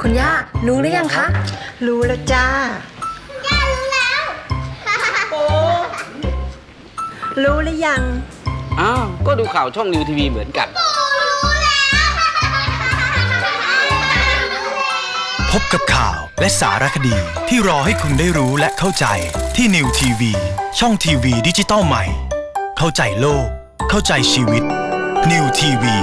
คุณย่ารู้หรือยังคะ รู้แล้วจ้า ย่ารู้แล้วโอ้รู้หรือยัง อ้าว ก็ดูข่าวช่อง New TV เหมือนกันรู้แล้วพบกับข่าวและสารคดีที่รอให้คุณได้รู้และเข้าใจที่ New TV ช่องทีวีดิจิตอลใหม่ เข้าใจโลก เข้าใจชีวิตนิวทีวี